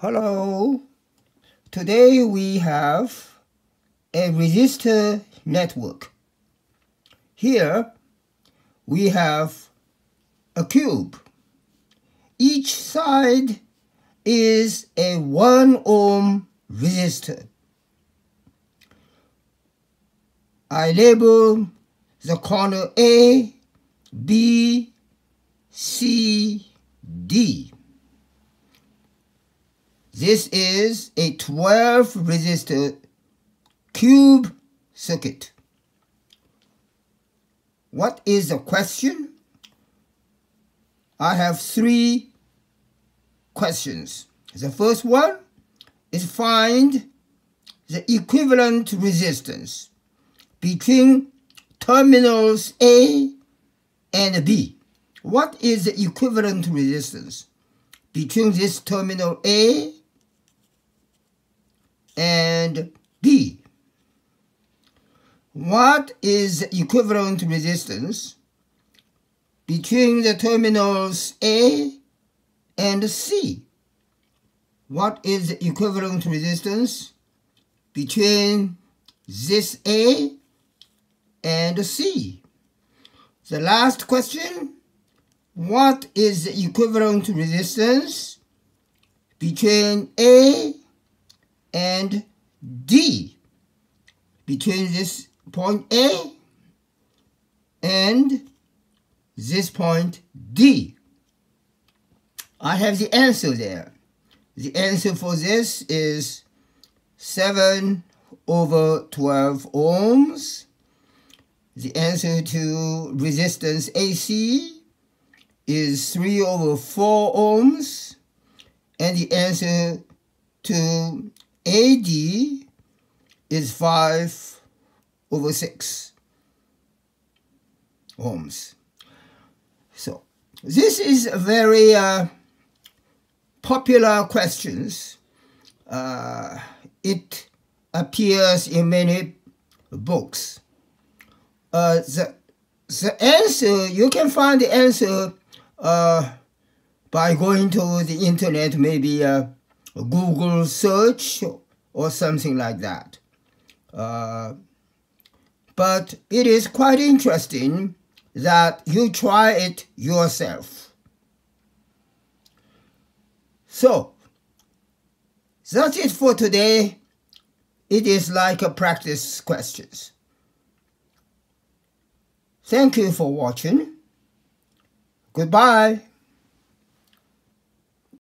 Hello. Today we have a resistor network. Here we have a cube. Each side is a 1 ohm resistor. I label the corner A, B, C, D. This is a 12 resistor cube circuit. What is the question? I have three questions. The first one is find the equivalent resistance between terminals A and B. What is the equivalent resistance between this terminal A and B. What is equivalent resistance between the terminals A and C? What is equivalent resistance between this A and C? The last question, what is equivalent resistance between A and D between this point A and this point D. I have the answer there. The answer for this is 7 over 12 ohms. The answer to resistance AC is 3 over 4 ohms. And the answer to AD is 5 over 6 ohms. So this is a very uh, popular questions. Uh, it appears in many books. Uh, the, the answer, you can find the answer uh, by going to the internet, maybe uh, Google search or something like that. But it is quite interesting that you try it yourself. So, that's it for today. It is like a practice questions. Thank you for watching. Goodbye.